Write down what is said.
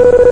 Woo!